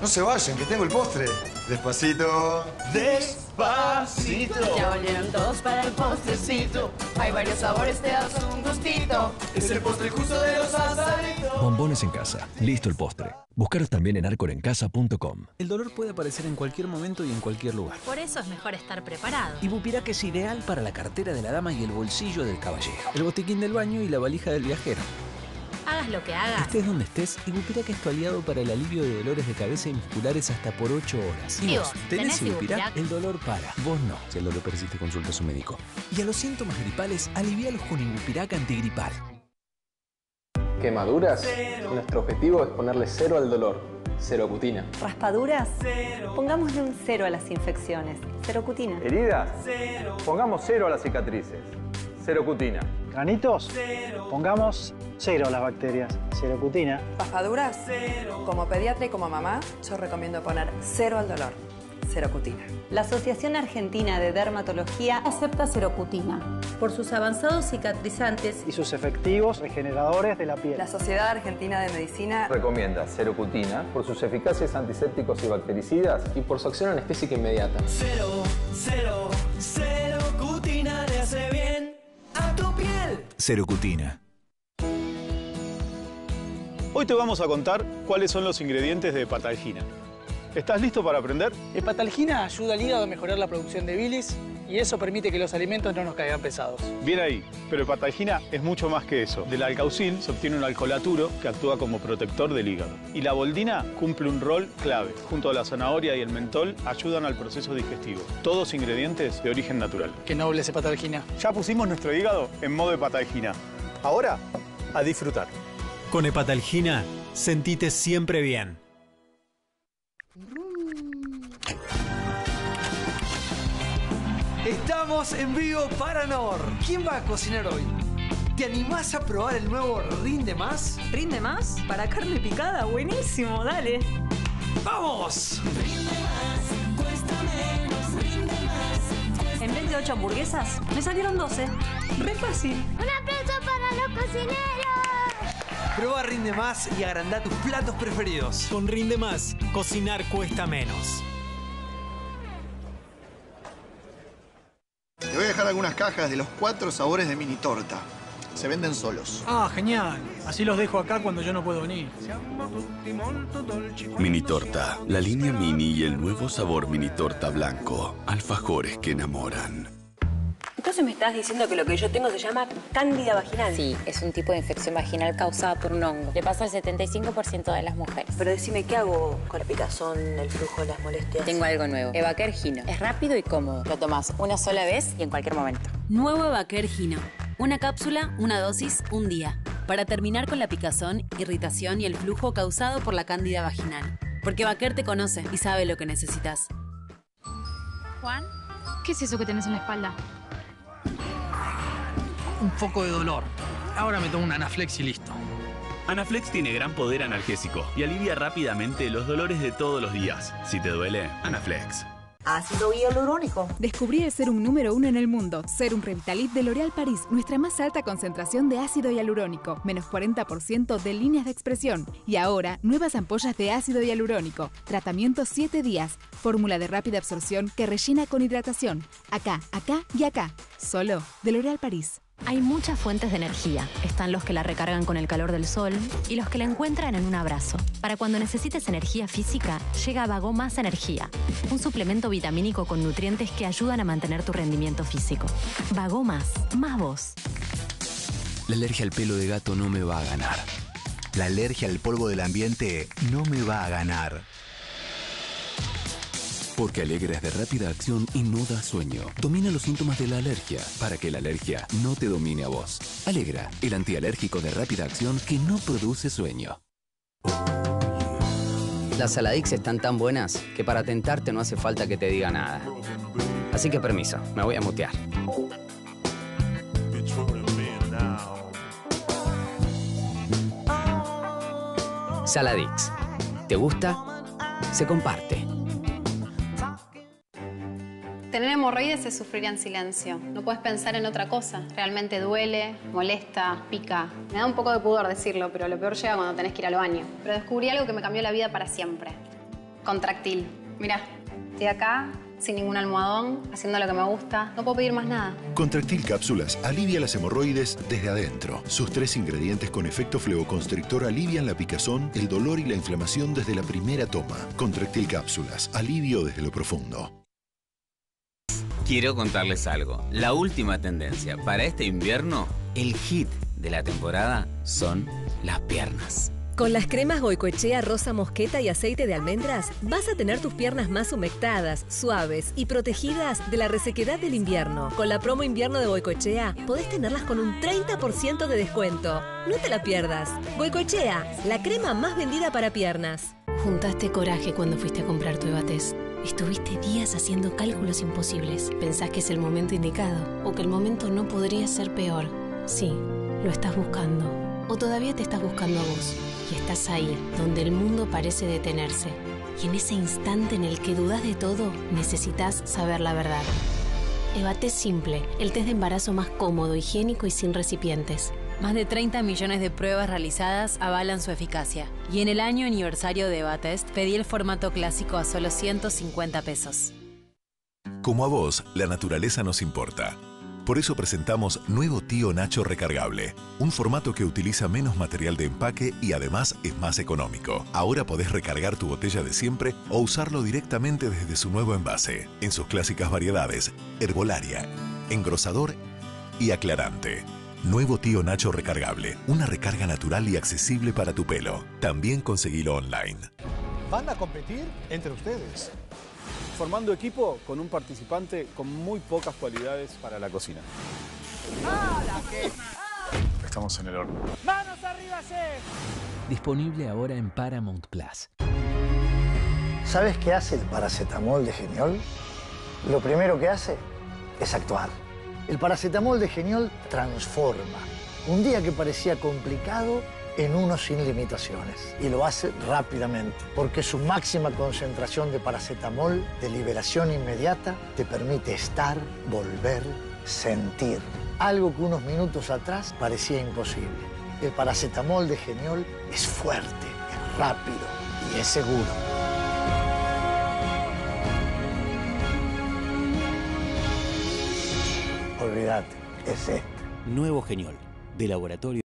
No se vayan, que tengo el postre. Despacito. Despacito. Ya volvieron todos para el postrecito. Hay varios sabores, te das un gustito. Es el postre justo de los azaritos. Bombones en casa. Listo el postre. Buscaros también en arcorencasa.com. El dolor puede aparecer en cualquier momento y en cualquier lugar. Por eso es mejor estar preparado. Ibupirac es ideal para la cartera de la dama y el bolsillo del caballero. El botiquín del baño y la valija del viajero. Hagas lo que hagas. Estés donde estés, Ibupirac es tu aliado para el alivio de dolores de cabeza y musculares hasta por 8 horas. ¿Y Y vos, ¿tenés tenés Ibupirac? Ibupirac? El dolor para. Vos no. Si el dolor persiste, consulta a su médico. Y a los síntomas gripales, alivialos con Ibupirac antigripal. ¿Quemaduras? Nuestro objetivo es ponerle cero al dolor, cero cutina. ¿Raspaduras? Pongámosle un cero a las infecciones. Cero cutina. ¿Heridas? Pongamos cero a las cicatrices. Cero cutina. ¿Granitos? Pongamos cero a las bacterias. Cero cutina. ¿Raspaduras? Como pediatra y como mamá, yo recomiendo poner cero al dolor. Cero cutina. La Asociación Argentina de Dermatología Acepta Serocutina por sus avanzados cicatrizantes Y sus efectivos regeneradores de la piel. La Sociedad Argentina de Medicina Recomienda cero cutina por sus eficacias antisépticos y bactericidas Y por su acción anestésica inmediata. Cero, cero, cero piel. Cerocutina. Hoy te vamos a contar cuáles son los ingredientes de Hepatalgina. ¿Estás listo para aprender? Hepatalgina ayuda al hígado a mejorar la producción de bilis y eso permite que los alimentos no nos caigan pesados. Bien ahí, pero Hepatalgina es mucho más que eso. Del alcaucil se obtiene un alcoholaturo que actúa como protector del hígado. Y la boldina cumple un rol clave. Junto a la zanahoria y el mentol ayudan al proceso digestivo. Todos ingredientes de origen natural. Qué noble es hepatalgina. Ya pusimos nuestro hígado en modo Hepatalgina. Ahora, a disfrutar. Con Hepatalgina, sentite siempre bien. Estamos en vivo para Nor. ¿Quién va a cocinar hoy? ¿Te animás a probar el nuevo Rinde Más? ¿Rinde más? ¿Para carne picada? Buenísimo, dale. ¡Vamos! En vez de 8 hamburguesas, me salieron 12. Re fácil. ¡Un aplauso para los cocineros! Prueba Rinde Más y agranda tus platos preferidos. Con Rinde Más, cocinar cuesta menos. Algunas cajas de los cuatro sabores de mini torta. Se venden solos. Ah, genial. Así los dejo acá cuando yo no puedo venir. Mini torta, la línea mini y el nuevo sabor mini torta blanco. Alfajores que enamoran. Entonces me estás diciendo que lo que yo tengo se llama cándida vaginal. Sí, es un tipo de infección vaginal causada por un hongo. Le pasa al 75% de las mujeres. Pero decime, ¿qué hago con la picazón, el flujo, las molestias? Tengo algo nuevo. Evaquer Gino. Es rápido y cómodo. Lo tomas una sola vez y en cualquier momento. Nuevo Evaquer Gino. Una cápsula, una dosis, un día. Para terminar con la picazón, irritación y el flujo causado por la cándida vaginal. Porque Evaquer te conoce y sabe lo que necesitas. Juan, ¿qué es eso que tenés en la espalda? Un foco de dolor. Ahora me tomo un Anaflex y listo. Anaflex tiene gran poder analgésico y alivia rápidamente los dolores de todos los días. Si te duele, Anaflex. Ácido hialurónico. Descubrí el serum número uno en el mundo, Serum Revitalit de L'Oréal Paris, nuestra más alta concentración de ácido hialurónico, menos 40% de líneas de expresión. Y ahora, nuevas ampollas de ácido hialurónico. Tratamiento 7 días, fórmula de rápida absorción que rellena con hidratación. Acá, acá y acá. Solo de L'Oréal Paris. Hay muchas fuentes de energía. Están los que la recargan con el calor del sol y los que la encuentran en un abrazo. Para cuando necesites energía física, llega Vago Más Energía, un suplemento vitamínico con nutrientes que ayudan a mantener tu rendimiento físico. Vago Más, más vos. La alergia al pelo de gato no me va a ganar. La alergia al polvo del ambiente no me va a ganar. Porque Alegra es de rápida acción y no da sueño. Domina los síntomas de la alergia para que la alergia no te domine a vos. Alegra, el antialérgico de rápida acción que no produce sueño. Las Saladix están tan buenas que para tentarte no hace falta que te diga nada. Así que permiso, me voy a mutear. Saladix. ¿Te gusta? Se comparte. Tener hemorroides es sufrir en silencio. No puedes pensar en otra cosa. Realmente duele, molesta, pica. Me da un poco de pudor decirlo, pero lo peor llega cuando tenés que ir al baño. Pero descubrí algo que me cambió la vida para siempre. Contractil. Mira, estoy acá, sin ningún almohadón, haciendo lo que me gusta. No puedo pedir más nada. Contractil Cápsulas alivia las hemorroides desde adentro. Sus tres ingredientes con efecto fleoconstrictor alivian la picazón, el dolor y la inflamación desde la primera toma. Contractil Cápsulas, alivio desde lo profundo. Quiero contarles algo. La última tendencia para este invierno, el hit de la temporada son las piernas. Con las cremas Goicoechea Rosa Mosqueta y aceite de almendras, vas a tener tus piernas más humectadas, suaves y protegidas de la resequedad del invierno. Con la promo invierno de Goicoechea, podés tenerlas con un 30% de descuento. No te la pierdas. Goicoechea, la crema más vendida para piernas. Juntaste coraje cuando fuiste a comprar tu Evatest. Estuviste días haciendo cálculos imposibles. Pensás que es el momento indicado o que el momento no podría ser peor. Sí, lo estás buscando. O todavía te estás buscando a vos. Y estás ahí, donde el mundo parece detenerse. Y en ese instante en el que dudas de todo, necesitas saber la verdad. Evate Simple, el test de embarazo más cómodo, higiénico y sin recipientes. Más de 30 millones de pruebas realizadas avalan su eficacia. Y en el año aniversario de Evatest pedí el formato clásico a solo 150 pesos. Como a vos, la naturaleza nos importa. Por eso presentamos Nuevo Tío Nacho Recargable, un formato que utiliza menos material de empaque y además es más económico. Ahora podés recargar tu botella de siempre o usarlo directamente desde su nuevo envase, en sus clásicas variedades, herbolaria, engrosador y aclarante. Nuevo Tío Nacho Recargable, una recarga natural y accesible para tu pelo. También conseguilo online. Van a competir entre ustedes, formando equipo con un participante con muy pocas cualidades para la cocina. Estamos en el horno. ¡Manos arriba, chef! Disponible ahora en Paramount Plus. ¿Sabes qué hace el paracetamol de Geniol? Lo primero que hace es actuar. El paracetamol de Geniol transforma un día que parecía complicado en uno sin limitaciones. Y lo hace rápidamente, porque su máxima concentración de paracetamol de liberación inmediata te permite estar, volver, sentir. Algo que unos minutos atrás parecía imposible. El paracetamol de Geniol es fuerte, es rápido y es seguro. Es. Nuevo Geniol, de laboratorio.